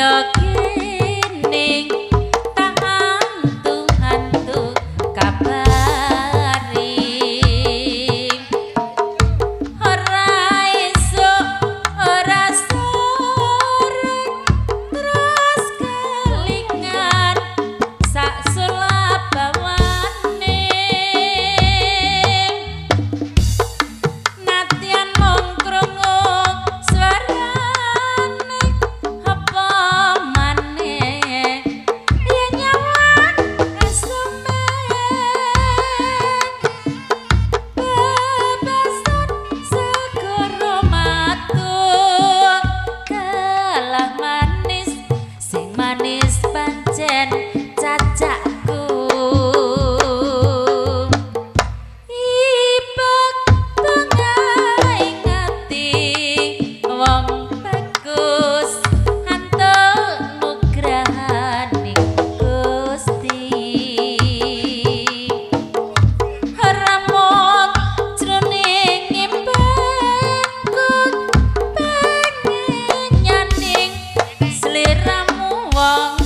Yeah. seliramu wong.